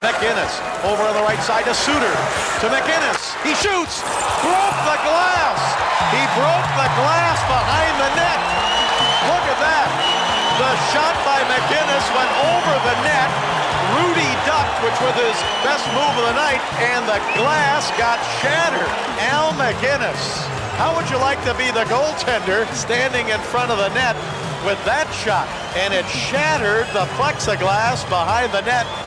MacInnis over on the right side to Suter. To MacInnis. He shoots. Broke the glass. He broke the glass behind the net. Look at that. The shot by MacInnis went over the net. Hrudey ducked, which was his best move of the night, and the glass got shattered. Al MacInnis. How would you like to be the goaltender standing in front of the net with that shot? And it shattered the plexiglass behind the net.